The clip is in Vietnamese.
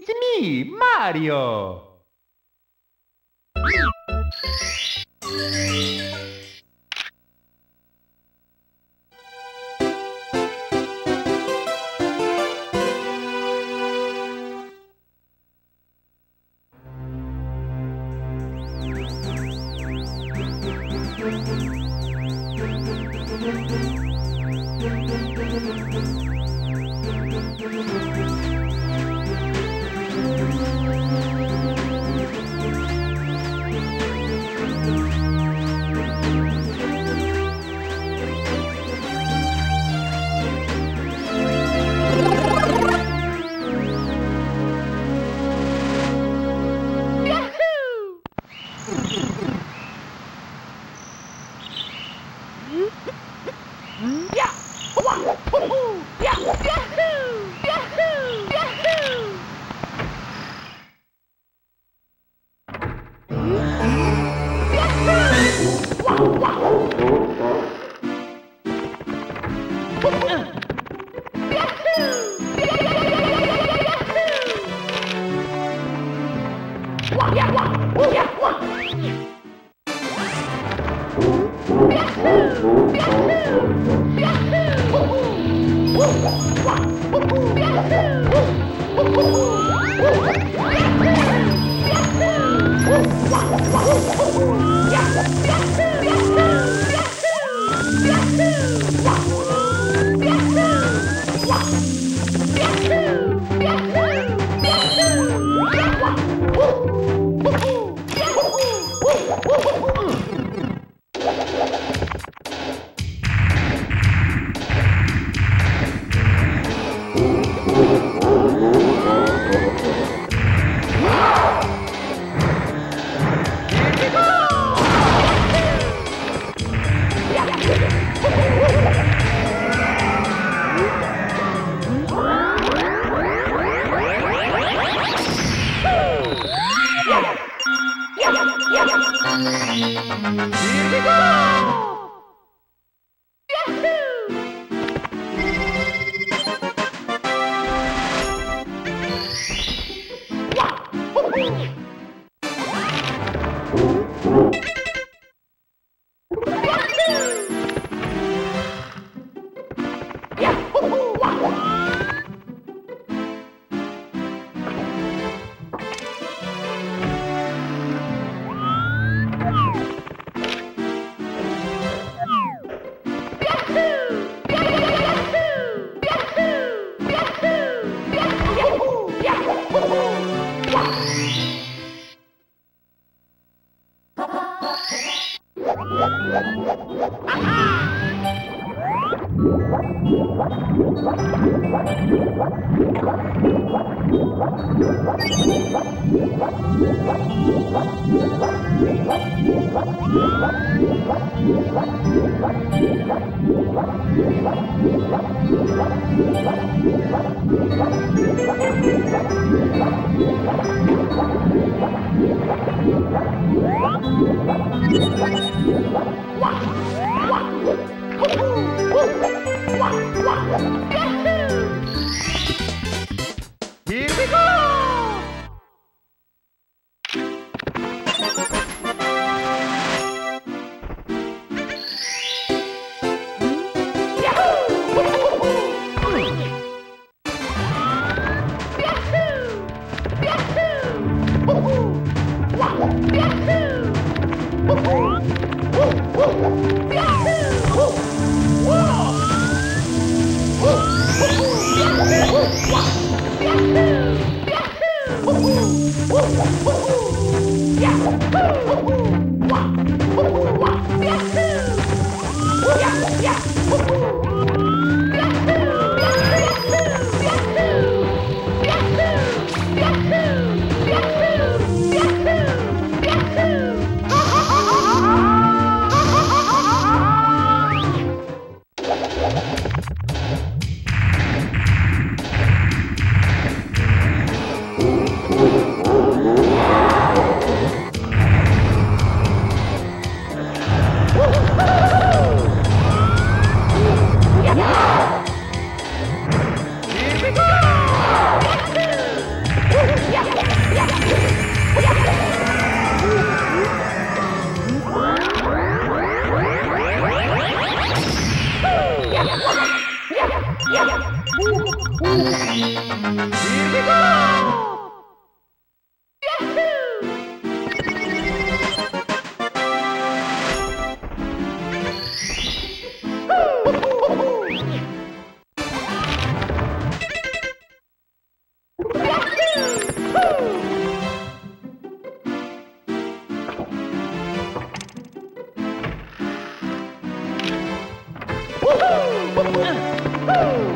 It's me, Mario! Uhul! Here! Yeah. Yahoo! Woo!